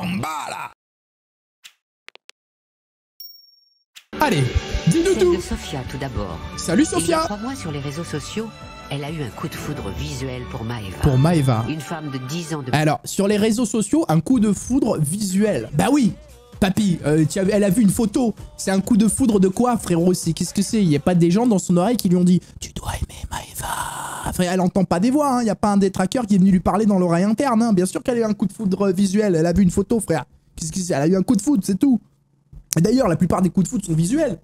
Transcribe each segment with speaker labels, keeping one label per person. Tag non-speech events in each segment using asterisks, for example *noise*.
Speaker 1: En bas, là Allez, dis-nous tout
Speaker 2: de Sophia tout d'abord.
Speaker 1: Salut
Speaker 2: Il y a
Speaker 1: Sophia
Speaker 2: trois mois sur les réseaux sociaux, elle a eu un coup de foudre visuel pour Maeva.
Speaker 1: Pour Maeva.
Speaker 2: Une femme de 10 ans de
Speaker 1: Alors, sur les réseaux sociaux, un coup de foudre visuel. Bah oui Papy, euh, as- elle a vu une photo. C'est un coup de foudre de quoi, frérot Qu'est-ce que c'est? Il n'y a pas des gens dans son oreille qui lui ont dit « Tu dois aimer Maeva ». Frère, elle entend pas des voix, il n'y a pas un des trackers qui est venu lui parler dans l'oreille interne. hein. Bien sûr qu'elle a eu un coup de foudre visuel. Elle a vu une photo, frère. Qu'est-ce que c'est? Elle a eu un coup de foudre, c'est tout. Et d'ailleurs, la plupart des coups de foudre sont visuels.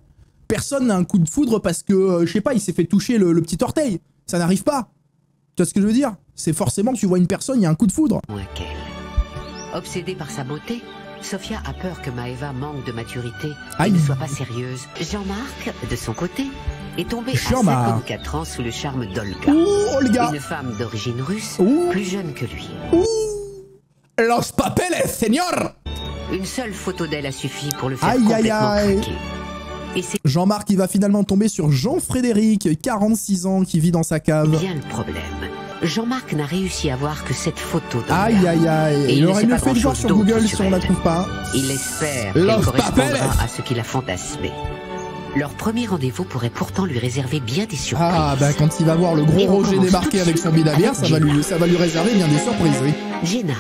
Speaker 1: Personne n'a un coup de foudre parce que, euh, je sais pas, il s'est fait toucher le, petit orteil. Ça n'arrive pas. Tu vois ce que je veux dire? C'est forcément que tu vois une personne, il y a un coup de foudre.
Speaker 2: Obsédée par sa beauté, Sophia a peur que Maeva manque de maturité
Speaker 1: Aïe.
Speaker 2: et ne soit pas sérieuse. Jean-Marc, de son côté, est tombé à
Speaker 1: Jean-Marc.
Speaker 2: 54 ans sous le charme d'Olga.
Speaker 1: Ouh, Olga
Speaker 2: Une femme d'origine russe,
Speaker 1: Ouh.
Speaker 2: plus jeune que lui.
Speaker 1: Los papeles, señor
Speaker 2: Une seule photo d'elle a suffi pour le faire
Speaker 1: Aïe, aïe,
Speaker 2: complètement
Speaker 1: aïe.
Speaker 2: c'est
Speaker 1: Jean-Marc, il va finalement tomber sur Jean-Frédéric, 46 ans, qui vit dans sa cave.
Speaker 2: bien le problème. Jean-Marc n'a réussi à voir que cette photo.
Speaker 1: Aïe, aïe, aïe.
Speaker 2: Et il
Speaker 1: aurait mieux fait de voir sur Google
Speaker 2: sur
Speaker 1: si on la trouve pas.
Speaker 2: Il espère qu'elle correspondra à ce qu'il a fantasmé. Leur premier rendez-vous pourrait pourtant lui réserver bien des surprises.
Speaker 1: Ah, bah quand il va voir le gros Roger débarquer avec son bide à bière, ça va, lui, ça va lui réserver bien des surprises, oui.
Speaker 2: Jenna.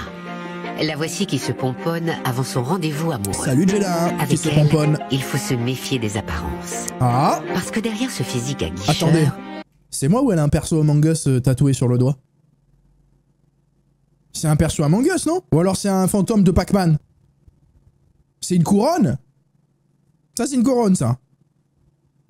Speaker 2: La voici qui se pomponne avant son rendez-vous amoureux.
Speaker 1: Salut Jenna, qui
Speaker 2: Avec
Speaker 1: se
Speaker 2: elle,
Speaker 1: pomponne.
Speaker 2: il faut se méfier des apparences.
Speaker 1: Ah,
Speaker 2: Parce que derrière ce physique à guicheur,
Speaker 1: attendez. C'est moi ou elle a un perso Among Us euh, tatoué sur le doigt C'est un perso Among Us, non Ou alors c'est un fantôme de Pac-Man C'est une couronne Ça, c'est une couronne, ça.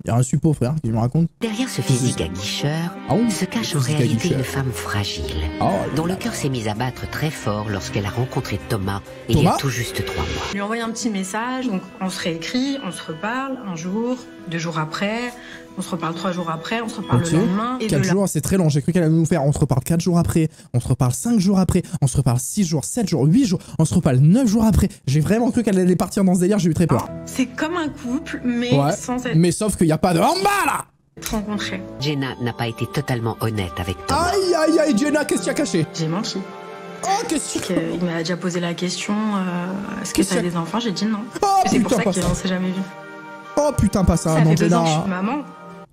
Speaker 1: Il y a un suppôt, frère, qui me raconte.
Speaker 2: derrière ce physique à guicheur,
Speaker 1: Ah oui
Speaker 2: se cache en réalité une femme fragile,
Speaker 1: Oh,
Speaker 2: dont le cœur s'est mis à battre très fort lorsqu'elle a rencontré Thomas il y a tout juste trois mois.
Speaker 3: Je lui ai envoyé un petit message, donc on se réécrit, on se reparle un jour, deux jours après, on se reparle trois jours après, on se reparle le lendemain. Et de
Speaker 1: 4
Speaker 3: là,
Speaker 1: jours, c'est très long. J'ai cru qu'elle allait nous faire. On se reparle 4 jours après. On se reparle 5 jours après. On se reparle 6 jours, 7 jours, 8 jours. On se reparle 9 jours après. J'ai vraiment cru qu'elle allait partir dans ce délire. J'ai eu très peur.
Speaker 3: c'est comme un couple, mais
Speaker 1: Ouais.
Speaker 3: sans être
Speaker 1: Mais sauf qu'il n'y a pas de en bas là.
Speaker 2: Jenna n'a pas été totalement honnête avec Thomas.
Speaker 1: Aïe aïe aïe, Jenna, qu'est-ce qu'il y a caché?
Speaker 3: J'ai menti.
Speaker 1: Oh, qu'est-ce
Speaker 3: Que- Il m'a déjà posé la question euh, est-ce que
Speaker 1: Qu'est-ce
Speaker 3: tu as
Speaker 1: que-
Speaker 3: des enfants? J'ai dit non.
Speaker 1: Oh
Speaker 3: c'est pour
Speaker 1: putain,
Speaker 3: ça s'est jamais vu.
Speaker 1: Oh putain, pas ça.
Speaker 3: ça
Speaker 1: non,
Speaker 3: fait deux ans que je suis maman.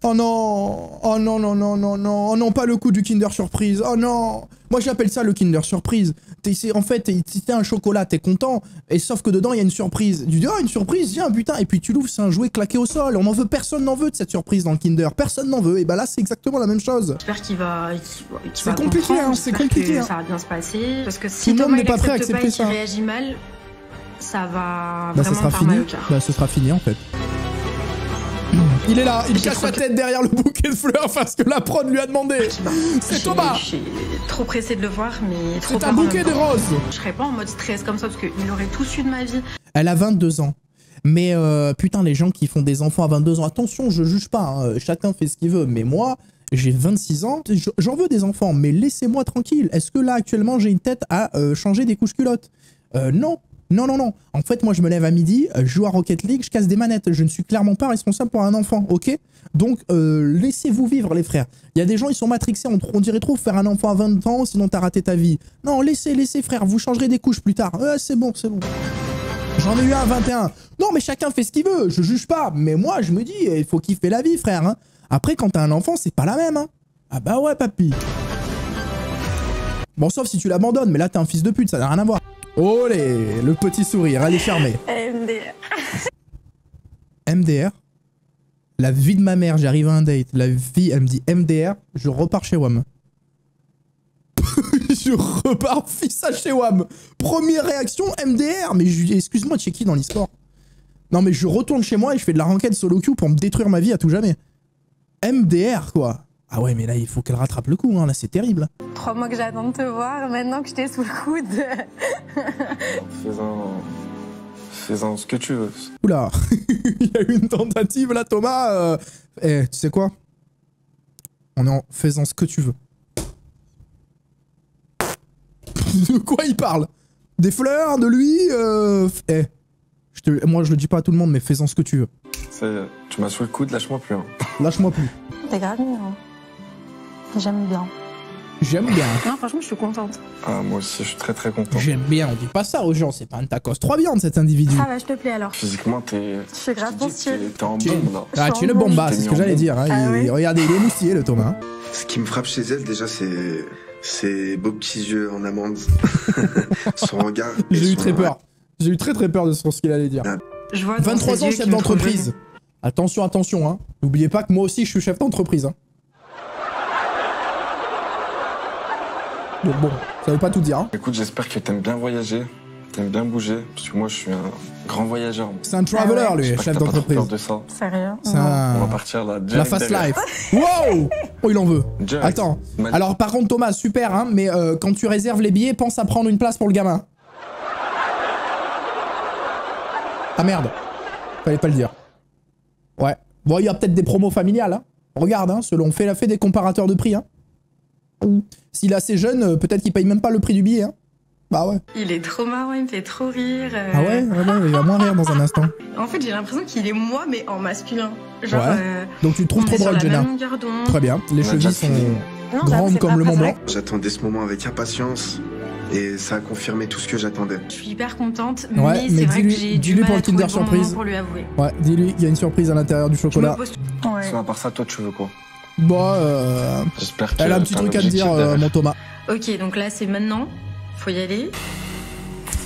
Speaker 1: Oh non Oh non, non, non, non, non. Oh non, pas le coup du Kinder Surprise. Oh non Moi, j'appelle ça le Kinder Surprise. C'est- en fait, t'es un chocolat, t'es content. Et sauf que dedans, il y a une surprise. Tu dis, oh, une surprise, tiens, putain. Et puis tu l'ouvres, c'est un jouet claqué au sol. On en veut, personne n'en veut de cette surprise dans le Kinder. Personne n'en veut. Et bah là, c'est exactement la même chose.
Speaker 3: J'espère qu'il va, qu'il va-
Speaker 1: C'est compliqué, hein, c'est compliqué,
Speaker 3: que
Speaker 1: hein.
Speaker 3: Ça va bien se passer. Parce que si Thomas
Speaker 1: n'est pas prêt à
Speaker 3: accepte pas
Speaker 1: accepter
Speaker 3: qu'il
Speaker 1: ça.
Speaker 3: réagit mal, ça va
Speaker 1: Bah, ça sera fini. Bah, ce sera fini, en fait. Il est là, il cache
Speaker 3: de-
Speaker 1: tête derrière le bouquet de fleurs parce que la prod lui a demandé. C'est
Speaker 3: J'ai-
Speaker 1: Thomas.
Speaker 3: Je suis trop pressée de le voir, mais trop
Speaker 1: C'est un bouquet de
Speaker 3: temps.
Speaker 1: roses.
Speaker 3: Je serais pas en mode stress comme ça parce qu'il aurait tout su de ma vie.
Speaker 1: Elle a 22 ans. Mais euh, putain, les gens qui font des enfants à 22 ans, attention, je juge pas, hein, chacun fait ce qu'il veut. Mais moi, j'ai 26 ans, j'en veux des enfants, mais laissez-moi tranquille. Est-ce que là, actuellement, j'ai une tête à euh, changer des couches culottes Euh, Non. Non, non, non. En fait, moi, je me lève à midi, euh, je joue à Rocket League, je casse des manettes. Je ne suis clairement pas responsable pour un enfant, ok? Donc, euh, laissez-vous vivre, les frères. Il y a des gens, ils sont matrixés. On, dirait trop faire un enfant à 20 ans, sinon t'as raté ta vie. Non, laissez, laissez, frère. Vous changerez des couches plus tard. Ouais, c'est bon, c'est bon. J'en ai eu un à 21. Non, mais chacun fait ce qu'il veut, je juge pas. Mais moi, je me dis, il faut kiffer la vie, frère. hein. Après, quand t'as un enfant, c'est pas la même. hein. Ah bah ouais, papy. Bon, sauf si tu l'abandonnes, mais là, t'es un fils de pute, ça n'a rien à voir. Olé, le petit sourire, elle est charmée. MDR La vie de ma mère, j'arrive à un date. La vie, elle me dit MDR, je repars chez WAM. *laughs* je repars fils à chez WAM. Première réaction, MDR. Mais excuse-moi, es qui dans l'e-sport Non, mais je retourne chez moi et je fais de la ranked solo queue pour me détruire ma vie à tout jamais. MDR, quoi. Ah ouais, mais là, il faut qu'elle rattrape le coup, hein. là, c'est terrible.
Speaker 4: Trois mois que j'attends de te voir, maintenant que je t'ai sous le coude. *laughs*
Speaker 5: Fais-en. Fais-en ce que tu veux.
Speaker 1: Oula, *laughs* il y a eu une tentative là, Thomas. euh. Eh, tu sais quoi? On est en faisant ce que tu veux. *laughs* De quoi il parle? Des fleurs De lui euh... Eh, je te... moi je le dis pas à tout le monde, mais fais-en ce que tu veux.
Speaker 5: Ça y est, tu m'as sous le coude, lâche-moi plus. hein.
Speaker 1: Lâche-moi plus.
Speaker 4: T'es grave mignon. J'aime bien.
Speaker 1: J'aime bien.
Speaker 4: Non, franchement, je suis contente.
Speaker 5: Ah, moi aussi, je suis très très content.
Speaker 1: J'aime bien, on dit pas ça aux gens, c'est pas un tacos trois viandes cet individu.
Speaker 4: Ça va, je te plais alors.
Speaker 5: Physiquement, t'es.
Speaker 4: Je suis grave
Speaker 5: t'es- T'es en
Speaker 1: Tu-
Speaker 5: bombe là.
Speaker 1: Ah, tu es le bomba, c'est ce que j'allais dire. hein.
Speaker 4: Ah
Speaker 1: Il-
Speaker 4: ouais
Speaker 1: Regardez, il est moustillé le Thomas.
Speaker 6: Ce qui me frappe chez elle, déjà, c'est ses beaux petits yeux en amande. *laughs* son regard.
Speaker 1: J'ai eu très peur. J'ai eu très très peur de ce qu'il allait dire.
Speaker 3: Je vois dans
Speaker 1: 23
Speaker 3: ses
Speaker 1: ans, chef d'entreprise. Attention, attention, hein. N'oubliez pas que moi aussi, je suis chef d'entreprise. Hein. Donc bon, ça veut pas tout dire. Hein.
Speaker 5: Écoute, j'espère que t'aimes bien voyager, t'aimes bien bouger, parce que moi, je suis un grand voyageur.
Speaker 1: C'est un traveler,
Speaker 4: Ah ouais.
Speaker 1: lui, chef d'entreprise.
Speaker 5: peur de ça.
Speaker 4: Sérieux
Speaker 1: un-
Speaker 5: On va partir là.
Speaker 1: La fast
Speaker 5: derrière.
Speaker 1: life. Wow Oh, il en veut.
Speaker 5: Direct.
Speaker 1: Attends. Alors, par contre, Thomas, super, hein, mais euh, quand tu réserves les billets, pense à prendre une place pour le gamin. Ah merde. Fallait pas le dire. Ouais. Bon, il y a peut-être des promos familiales. Hein. Regarde, hein, selon on fait la fait des comparateurs de prix. Hein. S'il est assez jeune, euh, peut-être qu'il paye même pas le prix du billet. Hein. Bah ouais.
Speaker 3: Il est trop marrant, il me fait trop rire. euh.
Speaker 1: Ah ouais, ouais, ouais, il va moins rire dans un instant. *laughs*
Speaker 3: En fait, j'ai l'impression qu'il est moi, mais en masculin. Genre,
Speaker 1: Ouais.
Speaker 3: euh,
Speaker 1: Donc tu le trouves
Speaker 3: on
Speaker 1: trop drôle,
Speaker 3: la
Speaker 1: Jenna. Très bien. Les chevilles sont.
Speaker 4: Non,
Speaker 1: grandes comme le Mont. Blanc.
Speaker 6: J'attendais ce moment avec impatience et ça a confirmé tout ce que j'attendais.
Speaker 3: Je suis hyper contente,
Speaker 1: Ouais,
Speaker 3: mais
Speaker 1: mais
Speaker 3: c'est vrai que
Speaker 1: dis-lui-
Speaker 3: j'ai du
Speaker 1: dis-lui
Speaker 3: mal
Speaker 1: pour le Kinder
Speaker 3: bon
Speaker 1: Surprise.
Speaker 3: pour lui avouer.
Speaker 1: Ouais, dis-lui, il y a une surprise à l'intérieur du
Speaker 3: Je me
Speaker 1: chocolat.
Speaker 3: pose
Speaker 4: Ouais.
Speaker 5: À part ça, toi, tu veux quoi?
Speaker 1: Bon, euh,
Speaker 5: J'espère que.
Speaker 1: elle a un petit truc à te dire, euh, mon Thomas.
Speaker 3: Ok, donc là c'est maintenant. Faut y aller.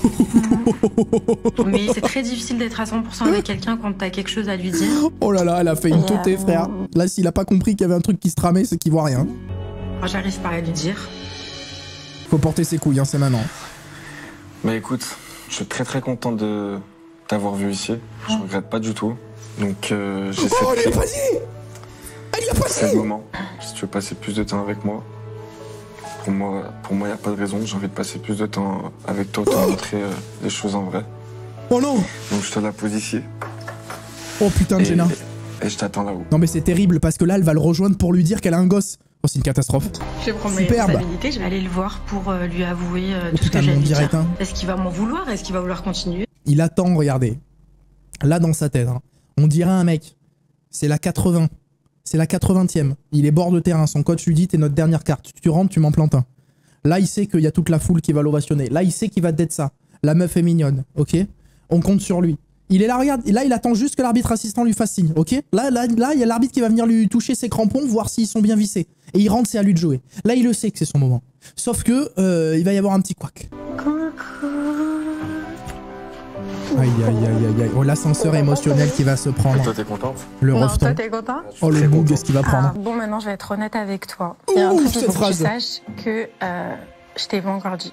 Speaker 3: *laughs* Mais c'est très difficile d'être à 100% avec quelqu'un quand t'as quelque chose à lui dire.
Speaker 1: Oh là là, elle a fait une
Speaker 4: Et,
Speaker 1: tautée,
Speaker 4: euh,
Speaker 1: frère. Là, s'il a pas compris qu'il y avait un truc qui se tramait, c'est qu'il voit rien.
Speaker 3: Quand j'arrive pas à lui dire.
Speaker 1: Faut porter ses couilles, hein, c'est maintenant.
Speaker 5: Mais écoute, je suis très très content de t'avoir vu ici. Je regrette pas du tout. Donc, euh, j'essaie
Speaker 1: Oh, elle y
Speaker 5: de
Speaker 1: est passée Elle y est
Speaker 5: C'est le moment. Si tu veux passer plus de temps avec moi, pour moi, pour moi, y a pas de raison. J'ai envie de passer plus de temps avec toi, te montrer euh, les choses en vrai.
Speaker 1: Oh non
Speaker 5: Donc, je te la pose ici.
Speaker 1: Oh putain,
Speaker 5: Et,
Speaker 1: Jenna.
Speaker 5: et je t'attends là-haut.
Speaker 1: Non mais c'est terrible, parce que là, elle va le rejoindre pour lui dire qu'elle a un gosse. Oh, c'est une catastrophe.
Speaker 3: Je vais prendre mes responsabilités. Je vais aller le voir pour euh, lui avouer euh,
Speaker 1: Oh
Speaker 3: tout ce
Speaker 1: putain,
Speaker 3: que j'ai à
Speaker 1: mon
Speaker 3: lui
Speaker 1: direct,
Speaker 3: dire.
Speaker 1: hein.
Speaker 3: Est-ce qu'il va m'en vouloir? Est-ce qu'il va vouloir continuer?
Speaker 1: Il attend, regardez. Là, dans sa tête, hein. on dirait un mec. C'est la 80. C'est la 80e. Il est bord de terrain. Son coach lui dit T'es notre dernière carte. Tu rentres, tu m'en plantes un. Là, il sait qu'il y a toute la foule qui va l'ovationner. Là, il sait qu'il va d'être ça. La meuf est mignonne, ok? On compte sur lui. Il est là, regarde. Là, il attend juste que l'arbitre assistant lui fasse signe, ok? Là, là, là, il y a l'arbitre qui va venir lui toucher ses crampons, voir s'ils sont bien vissés. Et il rentre, c'est à lui de jouer. Là, il le sait que c'est son moment. Sauf que euh, il va y avoir un petit couac. Aïe, aïe, aïe, aïe, aïe. Oh, l'ascenseur émotionnel qui va se
Speaker 5: Et
Speaker 1: prendre.
Speaker 5: toi, t'es contente
Speaker 1: Le
Speaker 4: Non,
Speaker 1: refton.
Speaker 4: toi, t'es content
Speaker 1: Oh, le
Speaker 5: content.
Speaker 1: qu'est-ce qu'il va
Speaker 4: Ah,
Speaker 1: prendre
Speaker 4: Bon, maintenant, je vais être honnête avec toi. Il y a un truc, faut que tu
Speaker 1: phrase.
Speaker 4: saches que euh, je t'ai pas encore dit.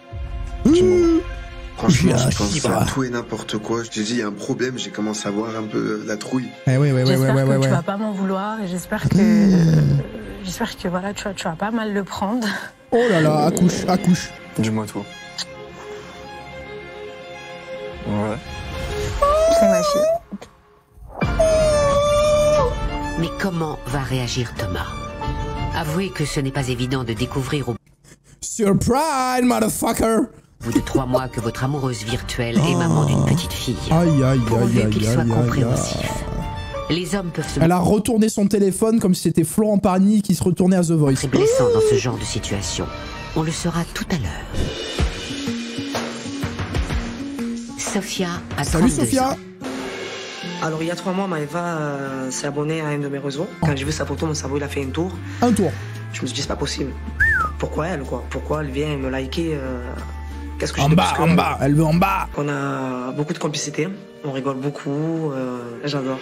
Speaker 6: Franchement,
Speaker 1: Ah,
Speaker 6: je pense à tout et n'importe quoi. J'ai dit, il y a un problème, j'ai commencé à voir un peu la trouille.
Speaker 1: Eh ouais, ouais, ouais,
Speaker 4: j'espère que tu vas pas m'en vouloir et j'espère que
Speaker 1: Mmh.
Speaker 4: j'espère que voilà, tu vas, tu vas pas mal le prendre.
Speaker 1: Oh là là, accouche, accouche.
Speaker 5: Dis-moi tout. Ouais.
Speaker 4: C'est.
Speaker 2: Mais comment va réagir Thomas? Avouez que ce n'est pas évident de découvrir au
Speaker 1: Surprise, motherfucker
Speaker 2: bout de trois mois que votre amoureuse virtuelle est maman d'une petite fille.
Speaker 1: Aïe, aïe, aïe,
Speaker 2: qu'il soit compréhensif. Les hommes peuvent se
Speaker 1: Elle a retourné son téléphone comme si c'était Florent Pagny qui se retournait à The Voice.
Speaker 2: montrer blessants dans ce genre de situation. On le saura tout à l'heure. Sophia a
Speaker 1: Salut
Speaker 2: 32
Speaker 1: Sophia
Speaker 2: ans.
Speaker 7: Alors, il y a trois mois, Maëva euh, s'est abonnée à un de mes réseaux. Quand j'ai vu sa photo, mon cerveau, il a fait un tour.
Speaker 1: Un tour.
Speaker 7: Je me suis dit, c'est pas possible. Pourquoi elle, quoi? Pourquoi elle vient me liker euh, Qu'est-ce que je
Speaker 1: En bas, en
Speaker 7: elle
Speaker 1: bas, elle veut en bas
Speaker 7: On a beaucoup de complicité. On rigole beaucoup. euh, J'adore.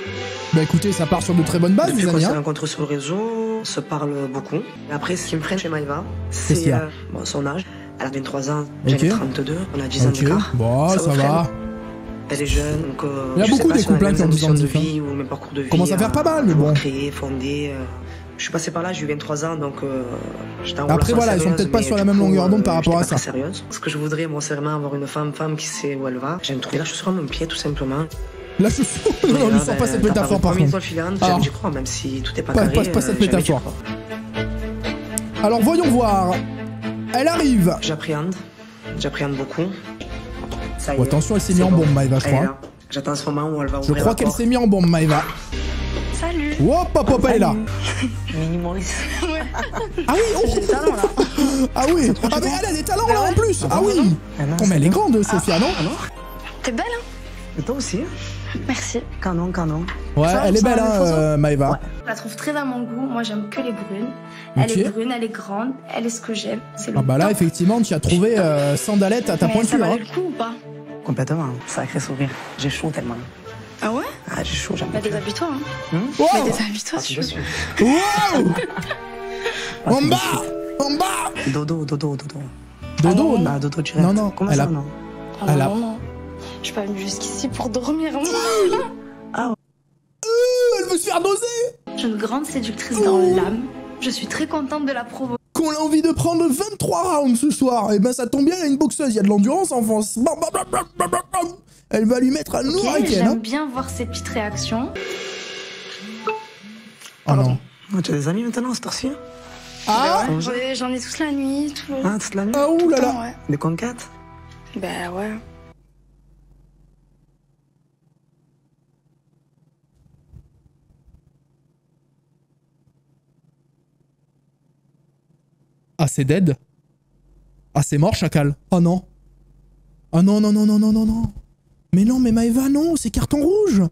Speaker 1: Bah écoutez, ça part sur de très bonnes bases,
Speaker 7: Depuis
Speaker 1: les amis.
Speaker 7: s'est
Speaker 1: hein.
Speaker 7: rencontrés sur le réseau, on se parle beaucoup. Après, ce qui me freine chez Maëva, c'est bon, son âge. Elle a 23 ans, j'en ai
Speaker 1: Ok.
Speaker 7: 32. On a 10 ans
Speaker 1: Ok,
Speaker 7: d'écart.
Speaker 1: bon, ça, va.
Speaker 7: Elle est jeune, donc euh,
Speaker 1: Il y a beaucoup des couples,
Speaker 7: les
Speaker 1: hein, qui ont
Speaker 7: mêmes
Speaker 1: 10 ans
Speaker 7: ambitions
Speaker 1: de
Speaker 7: de
Speaker 1: différence.
Speaker 7: vie ou même parcours de vie.
Speaker 1: Commence à faire pas mal, mais bon.
Speaker 7: Créer, fonder. euh, Je suis passé par là, j'ai eu 23 ans, donc euh, j'étais en
Speaker 1: Après, voilà, ils sont peut-être pas sur la même longueur d'onde
Speaker 7: euh,
Speaker 1: par rapport
Speaker 7: j'étais
Speaker 1: à ça.
Speaker 7: sérieuse. Ce que je voudrais, moi, c'est vraiment avoir une femme, femme qui sait où elle va. J'aime trouver la chaussure à mon pied, tout simplement.
Speaker 1: La chaussure Non, lui sort pas cette métaphore par contre.
Speaker 7: D'y croire, même si tout est pas carré.
Speaker 1: pas- cette
Speaker 7: euh,
Speaker 1: métaphore. Alors voyons voir. Elle arrive
Speaker 7: J'appréhende, j'appréhende beaucoup. Ça y
Speaker 1: Oh,
Speaker 7: est,
Speaker 1: attention, elle s'est mise en
Speaker 7: bon.
Speaker 1: bombe, Maëva, je crois.
Speaker 7: J'attends ce moment où elle va
Speaker 1: Je
Speaker 7: ouvrir
Speaker 1: crois
Speaker 7: la
Speaker 1: qu'elle s'est mise en bombe, Maëva.
Speaker 4: Salut.
Speaker 1: Hop, hop, hop, elle est là.
Speaker 7: Mini Maurice. *laughs*
Speaker 1: Ah oui, oh,
Speaker 4: J'ai des talents là.
Speaker 1: ah oui. *laughs* Ah mais elle a des talents là en plus. Ah oui. Oh mais elle est grande, Sophia, non
Speaker 4: T'es belle, hein
Speaker 7: Et toi aussi.
Speaker 4: Merci.
Speaker 7: Canon, canon.
Speaker 1: Ouais,
Speaker 7: Ça,
Speaker 1: elle est
Speaker 7: ça,
Speaker 1: belle, hein, euh, Maëva.
Speaker 4: Je la trouve très à mon goût. Moi, j'aime que les brunes. Elle est brune, elle est grande, elle est ce que j'aime. C'est le
Speaker 1: Ah bah là,
Speaker 4: top.
Speaker 1: effectivement, tu as trouvé euh, Sandalette à ta
Speaker 4: Mais ça
Speaker 1: pointure.
Speaker 4: valait
Speaker 1: Hein.
Speaker 4: le coup ou pas?
Speaker 7: Complètement. Sacré sourire. J'ai chaud tellement.
Speaker 4: Ah ouais?
Speaker 7: Ah, j'ai chaud, j'aime
Speaker 4: Bah déshabille-toi. Hein.
Speaker 1: Wow
Speaker 4: Bah déshabille-toi
Speaker 7: Ah,
Speaker 4: si
Speaker 7: je
Speaker 4: veux. *laughs*
Speaker 1: Wow
Speaker 7: Ah,
Speaker 1: En bas. En bas
Speaker 7: Dodo, dodo, dodo.
Speaker 1: Dodo
Speaker 7: Ah, dodo.
Speaker 1: Non, non,
Speaker 7: Comment
Speaker 1: elle
Speaker 7: ça,
Speaker 1: a-
Speaker 7: non
Speaker 1: Elle a-
Speaker 4: non, non. Je suis pas venue jusqu'ici pour dormir. *laughs*
Speaker 1: Euh, Elle veut se faire doser
Speaker 4: Je suis une grande séductrice dans l'âme. Je suis très contente de la provoquer.
Speaker 1: Qu'on a envie de prendre 23 rounds ce soir. Et ben ça tombe bien, il y a une boxeuse, il y a de l'endurance en France. Bam, bam, bam, bam, bam, bam, bam. Elle va lui mettre un ouragan. Hein.
Speaker 4: J'aime bien voir ses petites réactions.
Speaker 1: Oh non.
Speaker 7: Ah, Tu as des amis maintenant, cette heure-ci
Speaker 1: Ah
Speaker 4: Ouais, j'en ai- tous la nuit, tout le
Speaker 7: Ah, toute la nuit
Speaker 1: Ah ouh là
Speaker 4: temps,
Speaker 1: là
Speaker 4: ouais.
Speaker 7: Des conquêtes
Speaker 4: Bah ouais.
Speaker 1: Ah, c'est dead Ah, c'est mort, chacal. Ah oh, non. Ah non, non, non, non, non, non, non. Mais non, mais Maeva, non C'est carton rouge.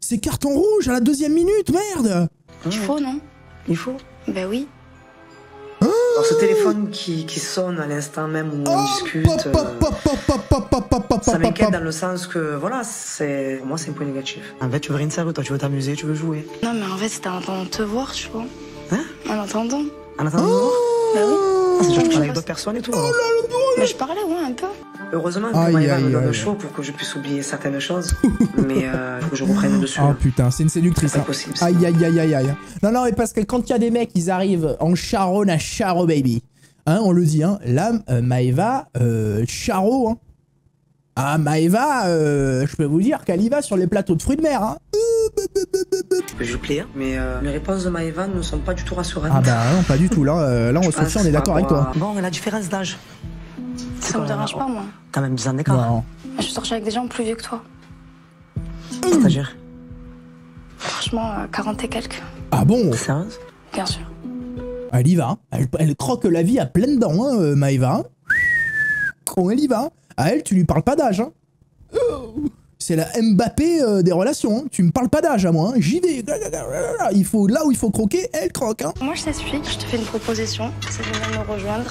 Speaker 1: C'est carton rouge à la deuxième minute, merde.
Speaker 4: Il faut, non?
Speaker 7: Il faut.
Speaker 4: Bah oui. Ah.
Speaker 7: Alors, ce téléphone qui, qui sonne à l'instant même où on discute, ça m'inquiète dans le sens que, voilà, c'est pour moi c'est un point négatif. En fait, tu veux rien de sérieux, toi, tu veux t'amuser, tu veux jouer.
Speaker 4: Non, mais en fait, c'était en entendant te voir, je crois.
Speaker 7: Hein?
Speaker 4: En entendant.
Speaker 7: En attendant oh.
Speaker 4: Bah oui.
Speaker 7: Ah, c'est genre, tu
Speaker 4: Je
Speaker 7: parles avec
Speaker 4: passe-
Speaker 7: d'autres personnes et tout. alors.
Speaker 4: Mais je parlais, ouais, un peu.
Speaker 7: Heureusement que
Speaker 1: aïe,
Speaker 7: me donne show pour que je puisse oublier certaines choses. *laughs* mais euh, il faut que je reprenne dessus.
Speaker 1: Oh
Speaker 7: là.
Speaker 1: putain, c'est une séductrice.
Speaker 7: C'est
Speaker 1: hein. Aïe aïe aïe aïe aïe. Non non mais parce que quand il y a des mecs, ils arrivent en charonne à Charo baby. Hein, on le dit hein. Là, euh, Maëva, euh, Charo. Hein. Ah Maëva, euh, je peux vous dire qu'elle y va sur les plateaux de fruits de mer. Hein.
Speaker 7: Je plais, hein. mais euh, les réponses de Maëva ne sont pas du tout rassurantes.
Speaker 1: Ah bah non, pas du tout. Là, euh, là on, on est d'accord avec toi.
Speaker 7: Bon, la différence d'âge.
Speaker 4: Ça me dérange pas, moi.
Speaker 7: Quand même 10 ans d'écart.
Speaker 1: Non.
Speaker 4: Moi, Je suis sortie avec des gens plus vieux que toi.
Speaker 7: C'est-à-dire
Speaker 4: Franchement, euh, 40 et quelques.
Speaker 1: Ah bon?
Speaker 7: Sérieuse
Speaker 4: Bien sûr.
Speaker 1: Elle y va. hein. Elle, elle croque la vie à pleines dents, hein, euh, Maëva. hein. Oh, elle y va. À elle, tu lui parles pas d'âge. hein. C'est la Mbappé euh, des relations. hein. Tu me parles pas d'âge à moi. hein. J'y vais. Il faut, là où il faut croquer, elle croque. hein.
Speaker 4: Moi, je t'explique. Je te fais une proposition. C'est de venir me rejoindre.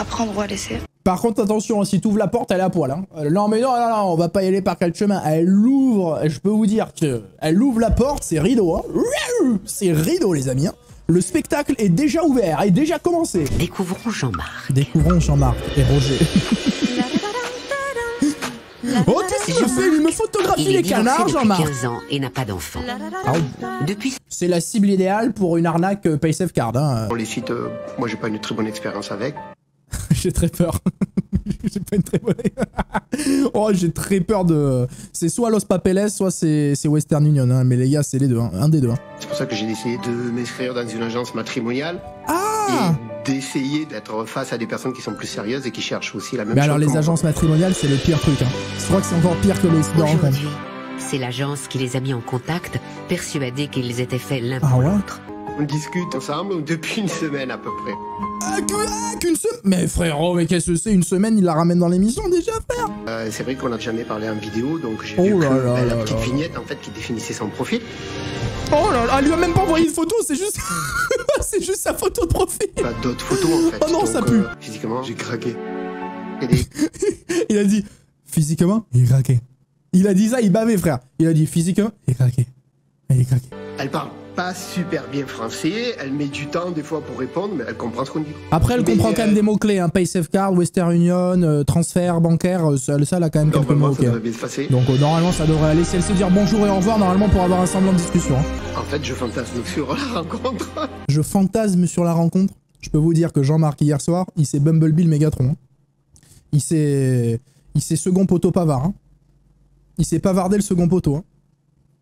Speaker 4: À prendre ou à laisser.
Speaker 1: Par contre, attention, si tu ouvres la porte, elle est à poil. hein. Euh, Non, mais non, non, non, on va pas y aller par quel chemin. Elle ouvre, je peux vous dire que elle ouvre la porte, c'est rideau. Hein. C'est rideau, les amis. hein. Le spectacle est déjà ouvert, est déjà commencé.
Speaker 2: Découvrons Jean-Marc.
Speaker 1: Découvrons Jean-Marc et Roger. *laughs* oh, qu'est-ce qu'il me fait Il me photographie les canards, Jean-Marc.
Speaker 2: 15 ans et n'a pas d'enfant.
Speaker 1: Ah oui.
Speaker 2: Depuis
Speaker 1: C'est la cible idéale pour une arnaque euh, PaySafe Card. Hein.
Speaker 8: Pour les sites, euh, moi j'ai pas une très bonne expérience avec. *laughs*
Speaker 1: j'ai très peur. *laughs* j'ai pas une très bonne. *laughs* oh, j'ai très peur de. C'est soit Los Papeles, soit c'est c'est Western Union. hein. Mais les gars, c'est les deux. hein. Un des deux. hein.
Speaker 8: C'est pour ça que j'ai décidé de m'inscrire dans une agence matrimoniale
Speaker 1: Ah
Speaker 8: et d'essayer d'être face à des personnes qui sont plus sérieuses et qui cherchent aussi la même
Speaker 1: Mais
Speaker 8: chose.
Speaker 1: alors, les agences matrimoniales, c'est le pire truc. Hein. Je crois que c'est encore pire que les
Speaker 2: aujourd'hui, c'est l'agence qui les a mis en contact, persuadés qu'ils étaient faits l'un
Speaker 1: Ah
Speaker 2: pour
Speaker 1: ouais
Speaker 2: l'autre.
Speaker 8: On discute ensemble depuis une semaine à peu près.
Speaker 1: Ah, ah, qu'une semaine Mais frérot, mais qu'est-ce que c'est Une semaine, il la ramène dans l'émission déjà, frère?
Speaker 8: Euh, c'est vrai qu'on n'a jamais parlé en vidéo, donc j'ai
Speaker 1: Oh
Speaker 8: vu
Speaker 1: là
Speaker 8: que
Speaker 1: là
Speaker 8: la
Speaker 1: là
Speaker 8: petite
Speaker 1: là.
Speaker 8: vignette en fait qui définissait son profil.
Speaker 1: Oh là là, elle lui a même pas envoyé une photo, c'est juste. *laughs* c'est juste sa photo de profil
Speaker 8: Pas d'autres photos en fait.
Speaker 1: Oh non,
Speaker 8: Donc,
Speaker 1: ça pue.
Speaker 8: euh, physiquement, j'ai craqué. Des- *laughs*
Speaker 1: Il a dit physiquement, il craquait. Il a dit ça, il bavait, frère. Il a dit physiquement, il craquait. Il craquait.
Speaker 8: Elle parle pas super bien français, elle met du temps des fois pour répondre, mais elle comprend ce qu'on dit.
Speaker 1: Après, elle
Speaker 8: Mais,
Speaker 1: comprend quand même
Speaker 8: euh,
Speaker 1: des mots-clés, hein. PaySafe Card, Western Union, euh, transfert bancaire, euh, ça, elle a quand même quelques mots,
Speaker 8: ça
Speaker 1: ok.
Speaker 8: devrait bien se passer.
Speaker 1: Donc normalement, ça devrait aller. Si elle sait dire bonjour et au revoir, normalement, pour avoir un semblant de discussion. hein.
Speaker 8: En fait, je fantasme sur la rencontre. *laughs*
Speaker 1: Je fantasme sur la rencontre. Je peux vous dire que Jean-Marc, hier soir, il s'est Bumblebee le Mégatron. hein. Il s'est... Il s'est second poteau pavard. hein. Il s'est pavardé le second poteau. hein.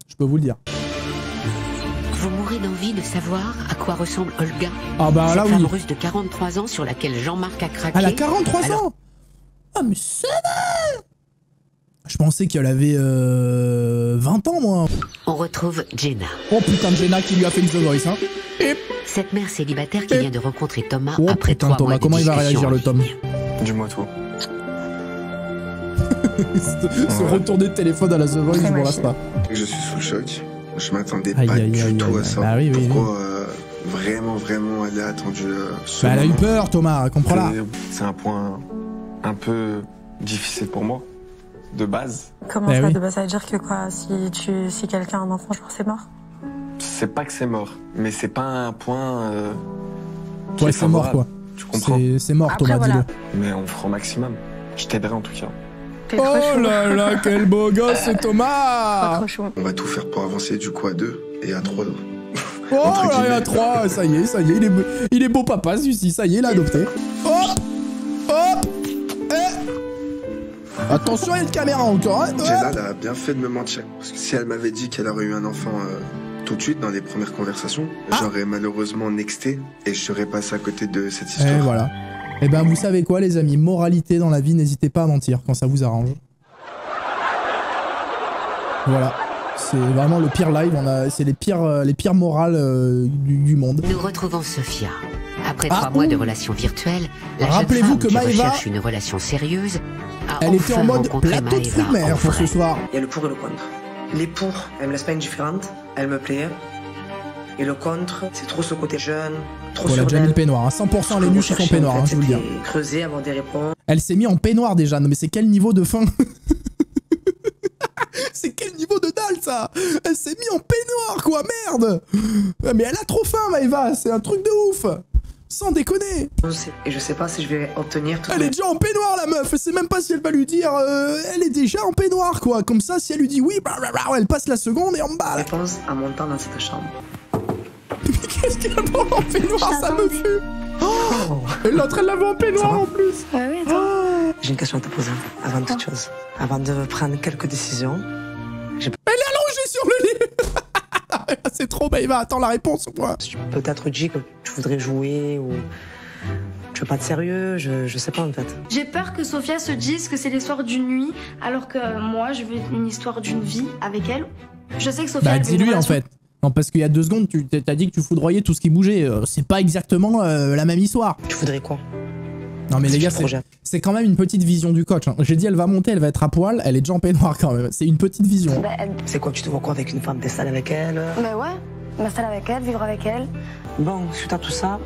Speaker 1: Je peux vous le dire.
Speaker 2: Savoir à quoi ressemble Olga,
Speaker 1: Ah bah
Speaker 2: cette
Speaker 1: là,
Speaker 2: femme
Speaker 1: oui.
Speaker 2: russe de 43 ans sur laquelle Jean-Marc a craqué.
Speaker 1: Elle a 43
Speaker 2: Alors,
Speaker 1: ans Ah mais ça va Je pensais qu'elle avait euh, 20 ans, moi.
Speaker 2: On retrouve Jenna.
Speaker 1: Oh putain, Jenna qui lui a fait une The Voice, hein. Et...
Speaker 2: Cette mère célibataire qui
Speaker 1: Et-
Speaker 2: vient de rencontrer Thomas
Speaker 1: Oh
Speaker 2: après
Speaker 1: putain,
Speaker 2: trois
Speaker 1: Thomas,
Speaker 2: mois de
Speaker 1: comment il va réagir, le Tom.
Speaker 5: Dis-moi tout. *laughs*
Speaker 1: Se retourner de téléphone à la The Voice, je m'en lasse pas.
Speaker 6: Je suis sous le choc. Je m'attendais pas
Speaker 1: aïe,
Speaker 6: du
Speaker 1: aïe,
Speaker 6: tout
Speaker 1: aïe,
Speaker 6: à ça.
Speaker 1: bah oui, oui,
Speaker 6: Pourquoi euh, vraiment, vraiment elle a attendu euh, ce
Speaker 1: Bah, elle a eu peur, Thomas, comprends-la.
Speaker 5: C'est- C'est un point un peu difficile pour moi, de base.
Speaker 3: Comment
Speaker 1: Eh
Speaker 3: ça,
Speaker 1: oui.
Speaker 3: de base, ça veut dire que quoi, si, tu, si quelqu'un a un enfant, genre c'est mort?
Speaker 5: C'est pas que c'est mort, mais c'est pas un point. euh, qui
Speaker 1: Ouais,
Speaker 5: est
Speaker 1: c'est mort, quoi.
Speaker 5: Tu comprends?
Speaker 1: C'est c'est mort,
Speaker 3: Après,
Speaker 1: Thomas,
Speaker 3: voilà.
Speaker 1: dis-le.
Speaker 5: Mais on fera au maximum. Je t'aiderai en tout cas.
Speaker 1: Oh là là, quel beau gosse, Thomas
Speaker 3: trop chou.
Speaker 6: On va tout faire pour avancer du coup à deux et à trois.
Speaker 1: Oh là, il y a
Speaker 6: guillemets.
Speaker 1: trois, ça y est, ça y est, il est, beau- il est beau papa, celui-ci, ça y est, il a adopté. Oh Oh Eh Attention, il y a une caméra encore, hein
Speaker 6: Jenna, elle a bien fait de me mentir. Parce que si elle m'avait dit qu'elle aurait eu un enfant euh, tout de suite dans les premières conversations,
Speaker 1: Ah.
Speaker 6: j'aurais malheureusement nexté et je serais passé à côté de cette
Speaker 1: Et
Speaker 6: histoire.
Speaker 1: voilà. Et ben, vous savez quoi, les amis, moralité dans la vie, n'hésitez pas à mentir quand ça vous arrange. Voilà. C'est vraiment le pire live, on a, c'est les pires, euh, les pires morales euh, du, du monde.
Speaker 2: Nous retrouvons Sophia. Après
Speaker 1: Ah,
Speaker 2: trois mois de relations virtuelles, la jeune
Speaker 1: Rappelez-vous
Speaker 2: femme
Speaker 1: que Maëva-
Speaker 2: une relation sérieuse a
Speaker 1: Elle était en mode plateau de
Speaker 2: Maëva
Speaker 1: fruits de mer
Speaker 2: en
Speaker 1: pour ce soir.
Speaker 7: Il y a le pour et le contre. Les pour, elle me laisse pas indifférente, elle me plaît. Et le contre, c'est trop ce côté jeune, trop
Speaker 1: Voilà, déjà mis le peignoir. hein. 100% les nuches sont peignoirs, hein, je vous le dis.
Speaker 7: Creuser, avoir des réponses.
Speaker 1: Elle s'est mis en peignoir déjà. Non mais c'est quel niveau de fin *laughs* C'est quel niveau de dalle ça Elle s'est mis en peignoir quoi, merde Ouais, Mais elle a trop faim Maëva, c'est un truc de ouf Sans déconner
Speaker 7: Et je sais pas si je vais obtenir toutes
Speaker 1: Elle est déjà en peignoir la meuf Elle sait même pas si elle va lui dire... euh, elle est déjà en peignoir quoi Comme ça, si elle lui dit oui, elle passe la seconde et en bas là.
Speaker 7: réponses en montant dans cette chambre.
Speaker 1: Qu'est-ce qu'elle a en peignoir? Ça me fume oh Et l'autre elle l'avait en peignoir
Speaker 7: va?
Speaker 1: en plus
Speaker 4: Ouais, oui, attends.
Speaker 1: Oh
Speaker 7: J'ai une question à te poser avant toute chose. Avant de prendre quelques décisions,
Speaker 1: Elle est allongée sur le lit *laughs* C'est trop Maëva, attends la réponse moi
Speaker 7: tu peux peut-être dit que tu voudrais jouer ou tu veux pas de sérieux, je, je sais pas en fait.
Speaker 4: J'ai peur que Sophia se dise que c'est l'histoire d'une nuit, alors que moi, je veux une histoire d'une vie avec elle. Je sais que Sophia.
Speaker 1: Bah dis-lui en fait. Non parce qu'il y a deux secondes tu t'as dit que tu foudroyais tout ce qui bougeait. Euh, C'est pas exactement euh, la même histoire.
Speaker 7: Tu voudrais quoi?
Speaker 1: Non mais les gars c'est quand même une petite vision du coach. hein. J'ai dit elle va monter, elle va être à poil, elle est déjà en peignoir quand même. C'est une petite vision.
Speaker 4: Bah, elle-
Speaker 7: C'est quoi, tu te vois quoi avec une femme T'es avec elle?
Speaker 4: Bah ouais, m'installer avec elle, vivre avec elle.
Speaker 7: Bon, suite à tout ça,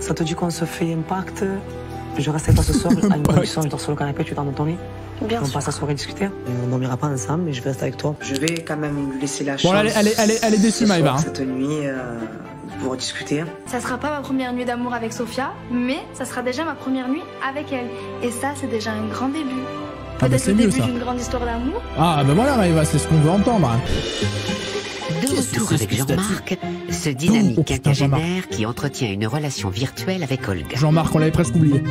Speaker 7: ça te dit qu'on se fait un pacte? Je reste avec toi ce soir, à une condition, je dors sur le canapé, tu dors dans ton lit
Speaker 4: Bien
Speaker 7: On
Speaker 4: sûr.
Speaker 7: passe la soirée discuter On dormira pas ensemble, mais je vais rester avec toi. Je vais quand même lui laisser la chance.
Speaker 1: Bon elle est, elle est, elle est, elle est déçue Maëva. hein.
Speaker 7: Cette nuit, euh, pour discuter.
Speaker 4: Ça sera pas ma première nuit d'amour avec Sophia, mais ça sera déjà ma première nuit avec elle. Et ça, c'est déjà un grand début.
Speaker 1: Ah bah,
Speaker 4: Peut-être
Speaker 1: c'est
Speaker 4: le
Speaker 1: mieux,
Speaker 4: début d'une grande histoire d'amour.
Speaker 1: Ah bah voilà Maëva, c'est ce qu'on veut entendre. hein.
Speaker 2: De
Speaker 1: Qu'est-ce que
Speaker 2: retour
Speaker 1: c'est
Speaker 2: avec
Speaker 1: ce statut
Speaker 2: Jean-Marc, ce
Speaker 1: Oh,
Speaker 2: dynamique
Speaker 1: oh, putain,
Speaker 2: quinquagénaire qui entretient une relation virtuelle avec Olga.
Speaker 1: Jean-Marc, on l'avait presque oublié.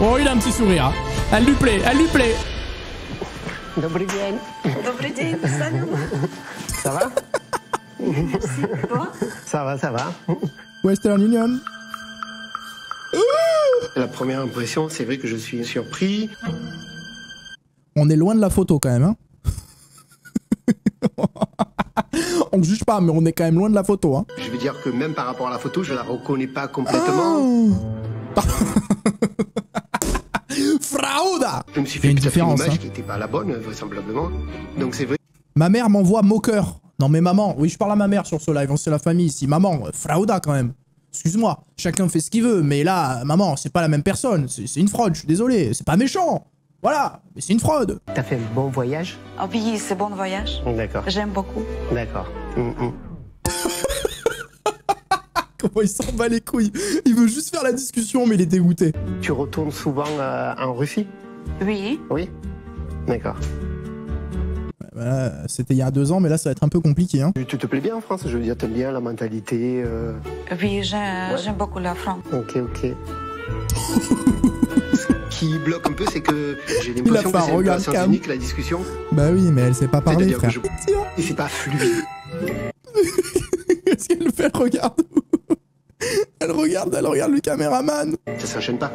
Speaker 1: Oh il a un petit sourire. hein. Elle lui plaît, elle lui plaît.
Speaker 7: Добрый день.
Speaker 4: Добрый день, salut.
Speaker 7: Ça va Ça va, ça va.
Speaker 1: Western Union.
Speaker 8: La première impression, c'est vrai que je suis surpris.
Speaker 1: On est loin de la photo quand même. Hein *laughs* *laughs* on juge pas, mais on est quand même loin de la photo. Hein.
Speaker 8: Je veux dire que même par rapport à la photo, je la reconnais pas complètement.
Speaker 1: Ah. *laughs* Frauda
Speaker 8: Je me suis fait
Speaker 1: une différence,
Speaker 8: image
Speaker 1: hein.
Speaker 8: qui n'était pas la bonne, vraisemblablement. Donc c'est vrai.
Speaker 1: Ma mère m'envoie moqueur. Non mais maman, oui je parle à ma mère sur ce live, on c'est la famille ici. Maman, euh, frauda quand même. Excuse-moi, chacun fait ce qu'il veut, mais là, maman, c'est pas la même personne. C'est une fraude, je suis désolé. C'est pas méchant. Voilà, mais c'est une fraude.
Speaker 7: T'as fait un bon voyage
Speaker 9: Ah oui, c'est bon voyage.
Speaker 8: D'accord,
Speaker 9: J'aime beaucoup.
Speaker 8: d'accord. Hum, *laughs* hum.
Speaker 1: Comment il s'en bat les couilles Il veut juste faire la discussion, mais il est dégoûté.
Speaker 8: Tu retournes souvent euh, en Russie?
Speaker 9: Oui.
Speaker 8: Oui? D'accord.
Speaker 1: Voilà, C'était il y a deux ans, mais là, ça va être un peu compliqué. Hein.
Speaker 8: Tu te plais bien en France Je veux dire, t'aimes bien la mentalité euh,
Speaker 9: Oui, j'ai- j'aime beaucoup la France.
Speaker 8: Ok, ok. *laughs* Qui bloque un peu, c'est que j'ai l'impression que c'est un peu unique la discussion.
Speaker 1: Bah oui, mais elle sait pas parler, frère.
Speaker 8: je... Et c'est pas fluide. *laughs*
Speaker 1: Qu'est-ce qu'elle fait Elle regarde où? Elle regarde, elle regarde le caméraman.
Speaker 8: Ça s'enchaîne pas.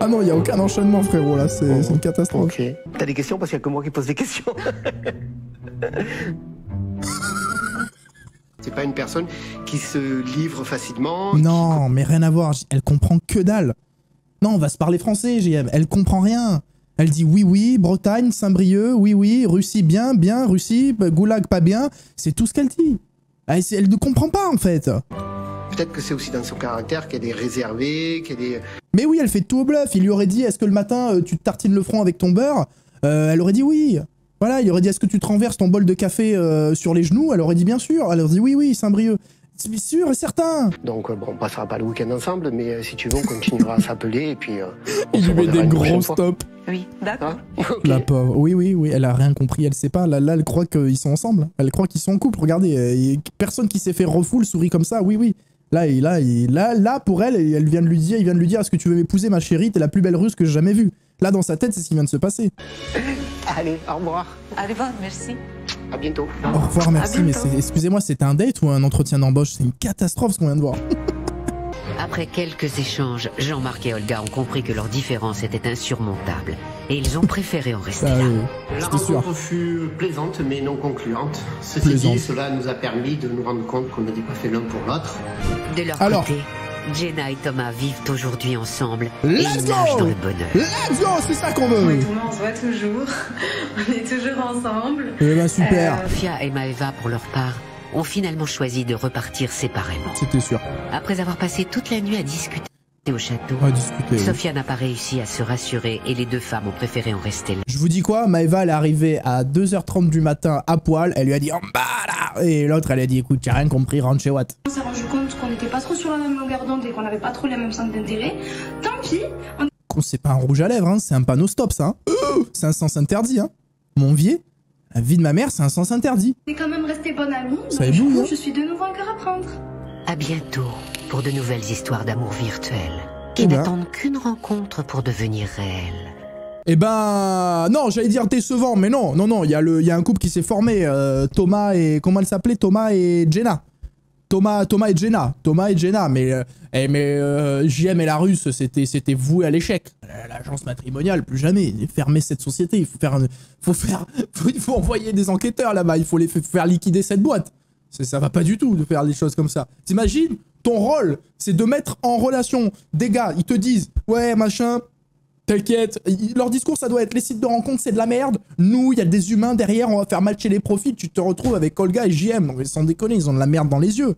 Speaker 1: Ah non, il y a aucun enchaînement, frérot, là, c'est c'est une catastrophe.
Speaker 8: Ok. T'as des questions? Parce qu'il y a que moi qui pose des questions. *laughs* C'est pas une personne qui se livre facilement.
Speaker 1: Non, mais rien à voir, elle comprend que dalle. Non, on va se parler français, JM, elle comprend rien. Elle dit oui, oui, Bretagne, Saint-Brieuc, oui, oui, Russie bien, bien, Russie, Goulag pas bien, c'est tout ce qu'elle dit. Elle, elle ne comprend pas en fait.
Speaker 8: Peut-être que c'est aussi dans son caractère qu'elle est réservée, qu'elle est.
Speaker 1: Mais oui, elle fait tout au bluff. Il lui aurait dit est-ce que le matin euh, tu te tartines le front avec ton beurre? Euh, Elle aurait dit oui. Voilà, il aurait dit est-ce que tu te renverses ton bol de café euh, sur les genoux? Elle aurait dit bien sûr. Elle aurait dit oui, oui, Saint-Brieuc. C'est sûr et certain.
Speaker 8: Donc, euh, bon, on passera pas le week-end ensemble, mais euh, si tu veux, on continuera à *laughs* s'appeler et puis. euh,
Speaker 1: Il lui met des gros stops.
Speaker 9: Oui, d'accord.
Speaker 8: Hein.
Speaker 1: La pauvre. Oui, oui, oui, elle a rien compris, elle sait pas. Là, là elle croit qu'ils sont ensemble. Elle croit qu'ils sont en couple. Regardez, personne qui s'est fait refoule sourit comme ça. Oui, oui. Là, il- là, là, là, pour elle, elle vient de lui dire, il vient de lui dire, est-ce que tu veux m'épouser, ma chérie? T'es la plus belle russe que j'ai jamais vue. Là, dans sa tête, c'est ce qui vient de se passer.
Speaker 8: Allez, au revoir.
Speaker 9: Au revoir, merci.
Speaker 8: À bientôt.
Speaker 1: Au revoir, merci, mais excusez-moi, c'était un date ou un entretien d'embauche? C'est une catastrophe ce qu'on vient de voir. *laughs*
Speaker 2: Après quelques échanges, Jean-Marc et Olga ont compris que leur différence était insurmontable et ils ont préféré en rester
Speaker 1: Ah
Speaker 2: là.
Speaker 1: oui,
Speaker 8: La
Speaker 1: sûr.
Speaker 8: rencontre fut plaisante mais non concluante. Ceci
Speaker 1: Plaisante.
Speaker 8: dit, cela nous a permis de nous rendre compte qu'on n'était pas fait l'un pour l'autre.
Speaker 2: De leur
Speaker 1: Alors.
Speaker 2: côté, Jenna et Thomas vivent aujourd'hui ensemble et
Speaker 1: Let's
Speaker 2: ils
Speaker 1: go
Speaker 2: nagent dans le bonheur.
Speaker 1: Let's go, c'est ça qu'on veut
Speaker 3: et Thomas, on se voit toujours. *laughs* On est toujours ensemble.
Speaker 1: Eh ben super,
Speaker 2: Sophia et Maeva, pour leur part, ont finalement choisi de repartir séparément.
Speaker 1: c'était sûr.
Speaker 2: Après avoir passé toute la nuit à discuter au château,
Speaker 1: va discuter. oui.
Speaker 2: Sophia n'a pas réussi à se rassurer et les deux femmes ont préféré en rester là.
Speaker 1: Je vous dis quoi, Maëva, elle est arrivée à 2h30 du matin à poil, elle lui a dit en bas là Et l'autre, elle a dit écoute, t'as rien compris, rentre chez Watt.
Speaker 4: Pas trop sur la même longueur d'onde et qu'on n'avait pas trop les mêmes centres d'intérêt. Tant pis, on
Speaker 1: C'est pas un rouge à lèvres, hein, c'est un panneau stop ça. hein. Euh, C'est un sens interdit. Hein. Mon vieux, la vie de ma mère, c'est un sens interdit.
Speaker 4: est quand même resté bonnes amies.
Speaker 1: Ça
Speaker 4: donc
Speaker 1: est
Speaker 4: du
Speaker 1: bon,
Speaker 4: coup,
Speaker 1: hein.
Speaker 4: je suis de nouveau encore à prendre.
Speaker 2: À bientôt pour de nouvelles histoires d'amour virtuel qui
Speaker 1: Eh ben.
Speaker 2: n'attendent qu'une rencontre pour devenir réelles.
Speaker 1: Eh ben, non, j'allais dire décevant, mais non, non, non, il y, a le- il y a un couple qui s'est formé, euh, Thomas et, comment elle s'appelait Thomas et Jenna. Thomas, Thomas et Jenna, Thomas et Jenna, mais, euh, eh, mais euh, JM et la russe, c'était, c'était voué à l'échec. L'agence matrimoniale, plus jamais. Fermer cette société, il faut faire, faut faire, faut- envoyer des enquêteurs là-bas, il faut les faire liquider cette boîte. Ça va pas du tout de faire des choses comme ça. T'imagines Ton rôle, c'est de mettre en relation des gars, ils te disent, ouais, machin, T'inquiète, leur discours ça doit être les sites de rencontres c'est de la merde. Nous, il y a des humains derrière, on va faire matcher les profils. Tu te retrouves avec Olga et JM. Sans déconner, ils ont de la merde dans les yeux.